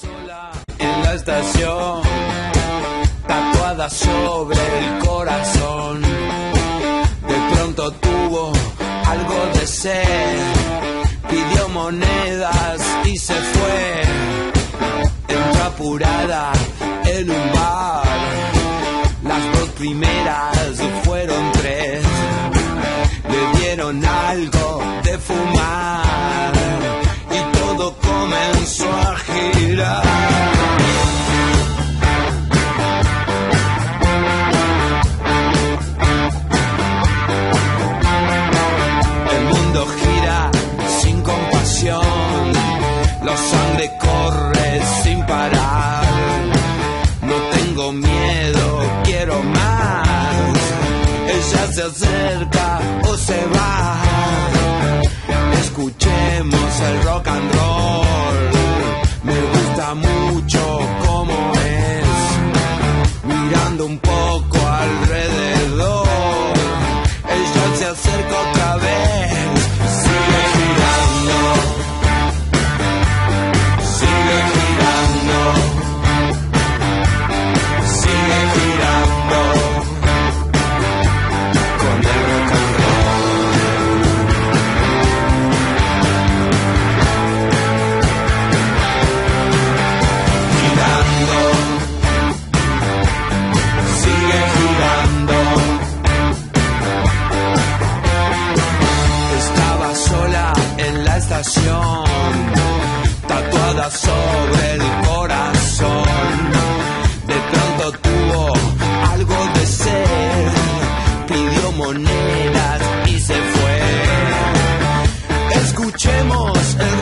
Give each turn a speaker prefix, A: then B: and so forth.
A: sola en la estación, tatuada sobre el corazón. De pronto tuvo algo de sed, pidió monedas y se fue. Entró apurada en un bar, las dos primeras fueron tres. Le dieron algo de fumar a girar. El mundo gira sin compasión, la sangre corre sin parar. No tengo miedo, quiero más. Ella se acerca o se va. Escuchemos el rock and roll. Me gusta mucho como es. Mirando un poco tatuada sobre el corazón. De pronto tuvo algo de ser. pidió monedas y se fue. Escuchemos el